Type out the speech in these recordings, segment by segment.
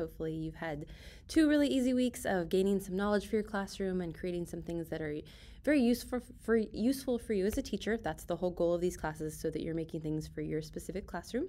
Hopefully, you've had two really easy weeks of gaining some knowledge for your classroom and creating some things that are very useful for useful for you as a teacher. That's the whole goal of these classes, so that you're making things for your specific classroom.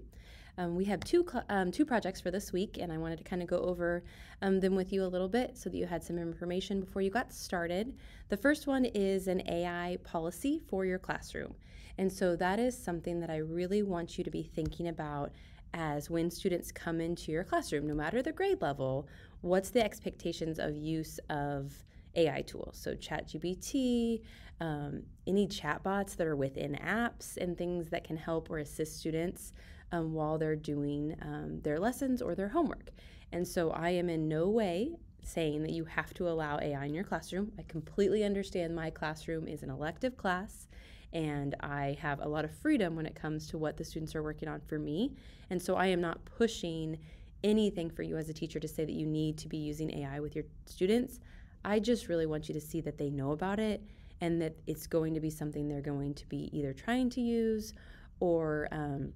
Um, we have two um, two projects for this week, and I wanted to kind of go over um, them with you a little bit so that you had some information before you got started. The first one is an AI policy for your classroom, and so that is something that I really want you to be thinking about as when students come into your classroom, no matter the grade level, what's the expectations of use of AI tools. So, ChatGPT, um, any chatbots that are within apps, and things that can help or assist students um, while they're doing um, their lessons or their homework. And so, I am in no way saying that you have to allow AI in your classroom. I completely understand my classroom is an elective class and I have a lot of freedom when it comes to what the students are working on for me. And so I am not pushing anything for you as a teacher to say that you need to be using AI with your students. I just really want you to see that they know about it and that it's going to be something they're going to be either trying to use or um,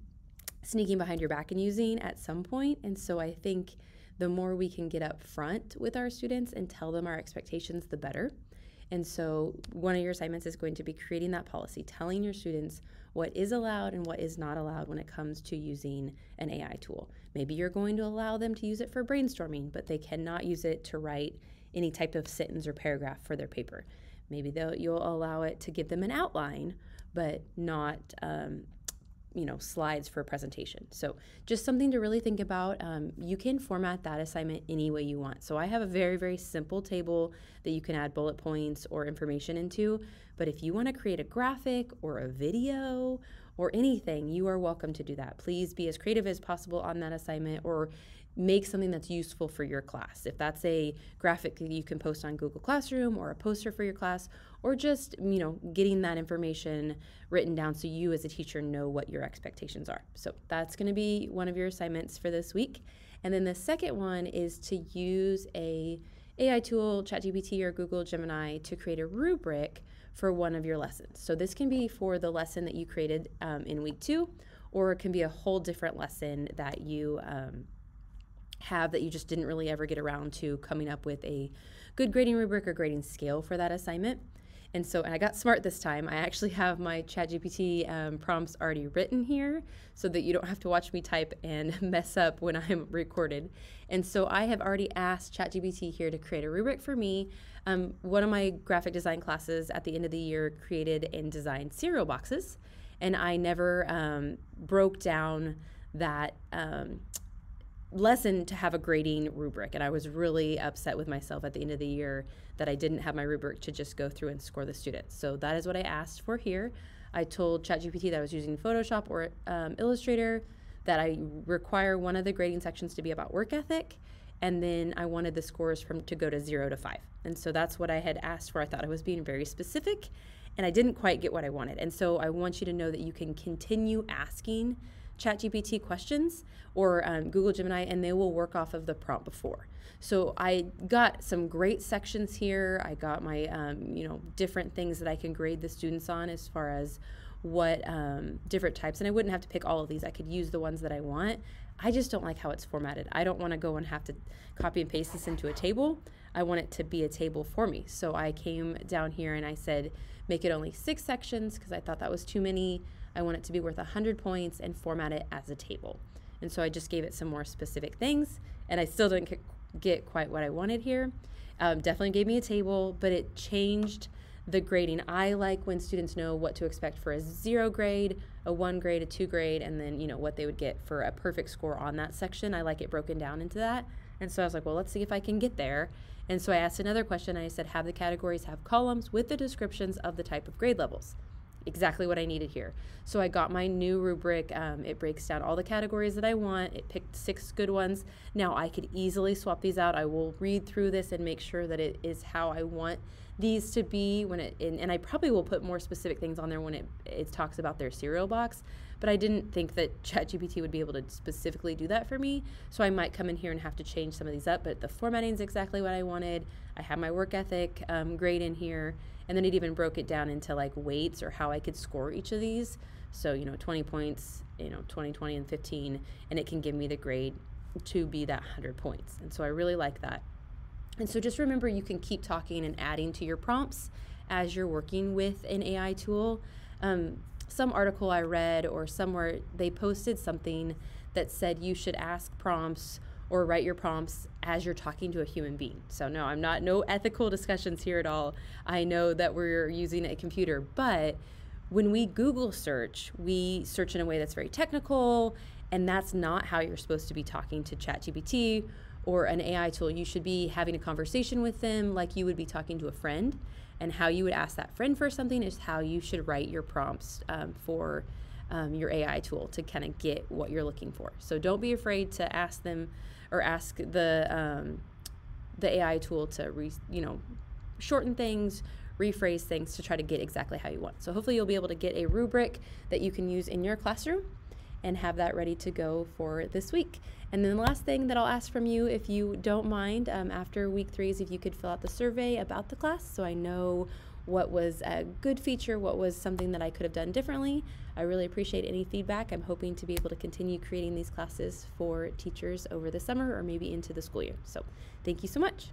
sneaking behind your back and using at some point. And so I think the more we can get up front with our students and tell them our expectations, the better. And so, one of your assignments is going to be creating that policy, telling your students what is allowed and what is not allowed when it comes to using an AI tool. Maybe you're going to allow them to use it for brainstorming, but they cannot use it to write any type of sentence or paragraph for their paper. Maybe you'll allow it to give them an outline, but not um, you know slides for a presentation. So just something to really think about. Um, you can format that assignment any way you want. So i have a very very simple table that you can add bullet points or information into. But if you want to create a graphic or a video or anything you are welcome to do that please be as creative as possible on that assignment or make something that's useful for your class. If that's a graphic that you can post on Google Classroom or a poster for your class, or just, you know, getting that information written down so you as a teacher know what your expectations are. So that's going to be one of your assignments for this week. And then the second one is to use a AI tool, ChatGPT or Google Gemini to create a rubric for one of your lessons. So this can be for the lesson that you created um, in week two, or it can be a whole different lesson that you um, have that you just didn't really ever get around to coming up with a good grading rubric or grading scale for that assignment. And so, and I got smart this time. I actually have my ChatGPT um, prompts already written here so that you don't have to watch me type and mess up when I'm recorded. And so, I have already asked ChatGPT here to create a rubric for me. Um, one of my graphic design classes at the end of the year created and designed cereal boxes. And I never um, broke down that um, lesson to have a grading rubric and i was really upset with myself at the end of the year that i didn't have my rubric to just go through and score the students. So that is what i asked for here. I told chatgpt that i was using photoshop or um, illustrator that i require one of the grading sections to be about work ethic and then i wanted the scores from to go to zero to five. And so that's what i had asked for. I thought i was being very specific and i didn't quite get what i wanted. And so i want you to know that you can continue asking ChatGPT questions or um, Google Gemini, and they will work off of the prompt before. So I got some great sections here. I got my, um, you know, different things that I can grade the students on as far as what um, different types. And I wouldn't have to pick all of these. I could use the ones that I want. I just don't like how it's formatted. I don't want to go and have to copy and paste this into a table. I want it to be a table for me. So I came down here and I said, make it only six sections because I thought that was too many. I want it to be worth 100 points and format it as a table. And so I just gave it some more specific things, and I still didn't get quite what I wanted here. Um, definitely gave me a table, but it changed the grading. I like when students know what to expect for a zero grade, a one grade, a two grade, and then you know what they would get for a perfect score on that section. I like it broken down into that. And so I was like, well, let's see if I can get there. And so I asked another question. I said, have the categories have columns with the descriptions of the type of grade levels exactly what I needed here. So I got my new rubric. Um, it breaks down all the categories that I want. It picked six good ones. Now I could easily swap these out. I will read through this and make sure that it is how I want these to be when it and, and I probably will put more specific things on there when it it talks about their cereal box but I didn't think that ChatGPT would be able to specifically do that for me. So I might come in here and have to change some of these up, but the formatting is exactly what I wanted. I have my work ethic um, grade in here, and then it even broke it down into like weights or how I could score each of these. So, you know, 20 points, you know, 20, 20, and 15, and it can give me the grade to be that 100 points. And so I really like that. And so just remember you can keep talking and adding to your prompts as you're working with an AI tool. Um, some article I read or somewhere they posted something that said you should ask prompts or write your prompts as you're talking to a human being. So no, I'm not no ethical discussions here at all. I know that we're using a computer, but when we Google search, we search in a way that's very technical, and that's not how you're supposed to be talking to ChatGPT or an AI tool. You should be having a conversation with them like you would be talking to a friend. And how you would ask that friend for something is how you should write your prompts um, for um, your AI tool to kind of get what you're looking for. So don't be afraid to ask them or ask the um, the AI tool to re, you know shorten things, rephrase things to try to get exactly how you want. So hopefully you'll be able to get a rubric that you can use in your classroom and have that ready to go for this week. And then the last thing that I'll ask from you, if you don't mind, um, after week three, is if you could fill out the survey about the class so I know what was a good feature, what was something that I could have done differently. I really appreciate any feedback. I'm hoping to be able to continue creating these classes for teachers over the summer or maybe into the school year. So thank you so much.